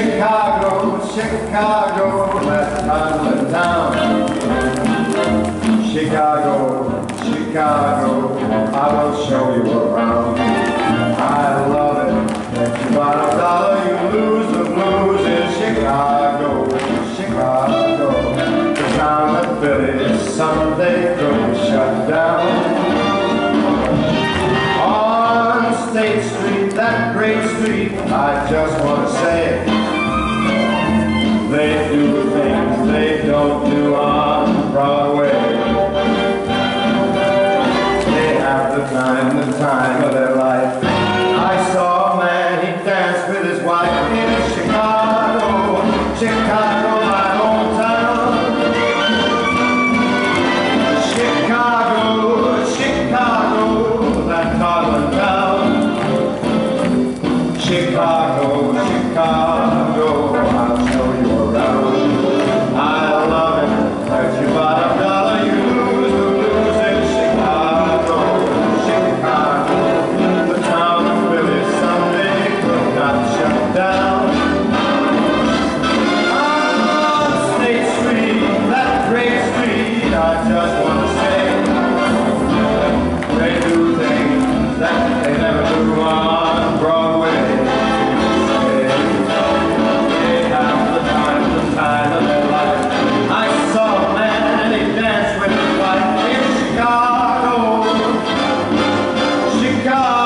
Chicago, Chicago, that island town. Chicago, Chicago, I will show you around. I love it. About a dollar you lose the blues in Chicago, Chicago. The town that Billy someday could shut down. On State Street, that great street, I just want to say Broadway. They have the time, the time of their life. I saw a man, he danced with his wife in Chicago, Chicago, my. Chicago, Chicago, that town. Chicago, Chicago. God.